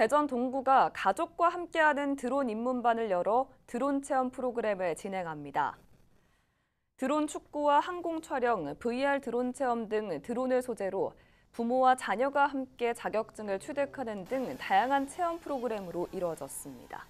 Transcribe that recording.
대전 동구가 가족과 함께하는 드론 입문반을 열어 드론 체험 프로그램을 진행합니다. 드론 축구와 항공 촬영, VR 드론 체험 등 드론을 소재로 부모와 자녀가 함께 자격증을 취득하는 등 다양한 체험 프로그램으로 이루어졌습니다.